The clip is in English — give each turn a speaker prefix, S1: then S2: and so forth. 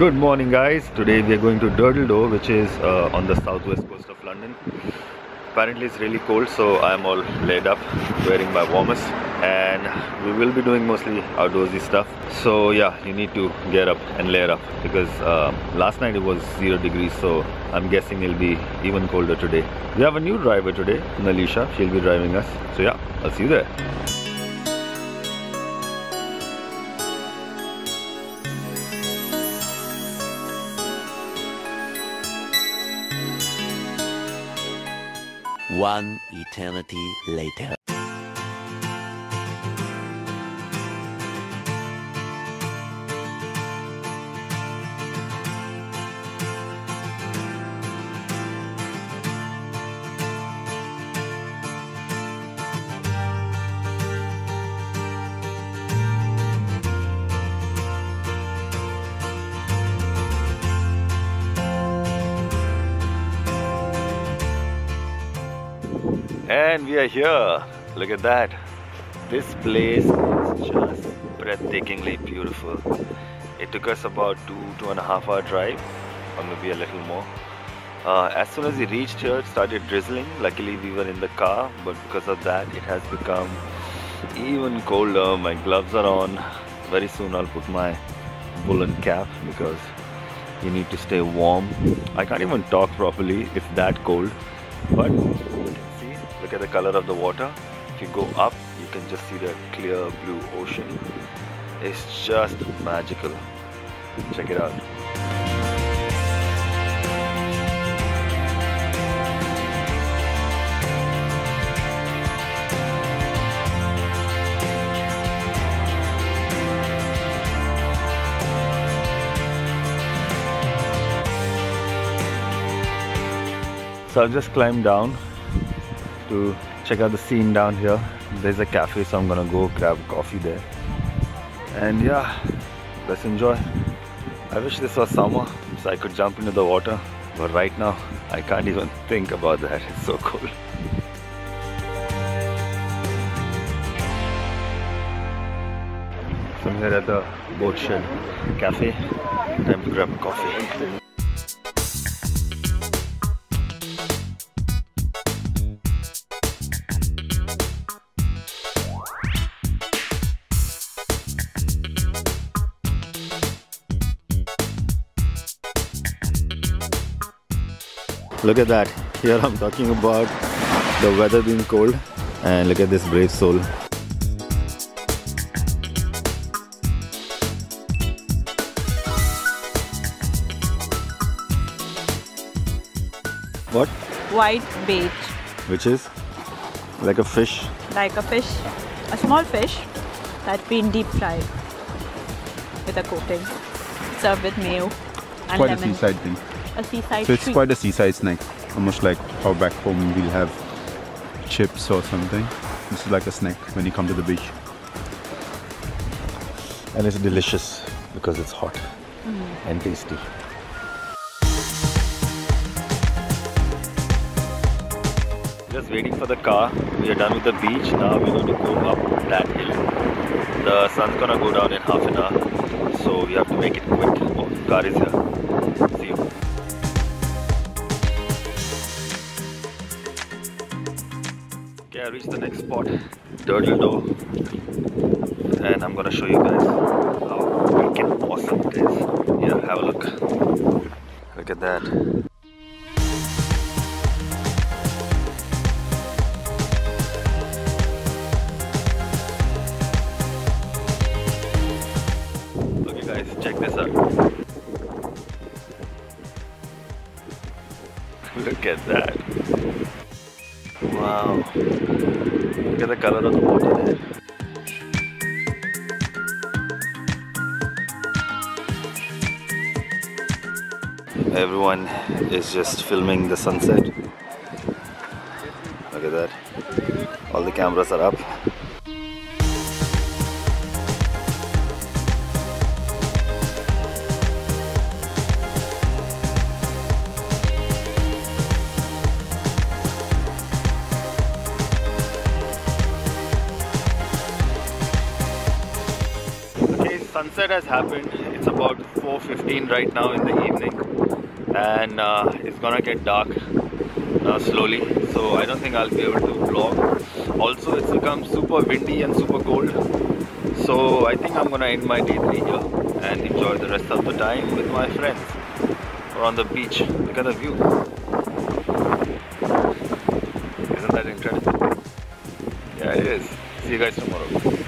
S1: Good morning, guys. Today we are going to Durdle Door, which is uh, on the southwest coast of London. Apparently, it's really cold, so I'm all laid up, wearing my warmest, and we will be doing mostly outdoorsy stuff. So, yeah, you need to get up and layer up because uh, last night it was zero degrees, so I'm guessing it'll be even colder today. We have a new driver today, Nalisha. She'll be driving us. So, yeah, I'll see you there.
S2: One eternity later.
S1: And we are here. Look at that. This place is just breathtakingly beautiful. It took us about two, two and a half hour drive, or maybe a little more. Uh, as soon as we reached here, it started drizzling. Luckily, we were in the car, but because of that, it has become even colder. My gloves are on. Very soon, I'll put my woolen cap because you need to stay warm. I can't even talk properly, it's that cold. But look at the color of the water. If you go up, you can just see the clear blue ocean. It's just magical. Check it out. So I've just climbed down to check out the scene down here. There's a cafe, so I'm gonna go grab coffee there. And yeah, let's enjoy. I wish this was summer so I could jump into the water, but right now I can't even think about that. It's so cold. So I'm here at the boat shed cafe. Time to grab coffee. Look at that. Here I'm talking about the weather being cold and look at this brave soul. What?
S3: white bait,
S1: Which is like a fish.
S3: like a fish, a small fish that's been deep fried with a coating, served with mayo and
S4: quite a seaside thing.
S3: A seaside
S4: So it's
S3: treat.
S4: quite a seaside snack, almost like how back home we'll have chips or something. This is like a snack when you come to the beach.
S1: And it's delicious because it's hot mm. and tasty. Just waiting for the car. We are done with the beach. Now we're going to go up that hill. The sun's gonna go down in half an hour. So we have to make it quick. Oh, the car is here. Okay, I reached the next spot, Durdle Door, and I'm gonna show you guys how freaking awesome it is. Here, have a look. Look at that. Okay, guys, check this out. Look at that. Wow. The color of the water there. Everyone is just filming the sunset. Look at that. All the cameras are up. Sunset has happened. It's about 4:15 right now in the evening, and uh, it's gonna get dark uh, slowly. So I don't think I'll be able to vlog. Also, it's become super windy and super cold. So I think I'm gonna end my day three here and enjoy the rest of the time with my friends or on the beach. Look at the view. Isn't that incredible? Yeah, it is. See you guys tomorrow.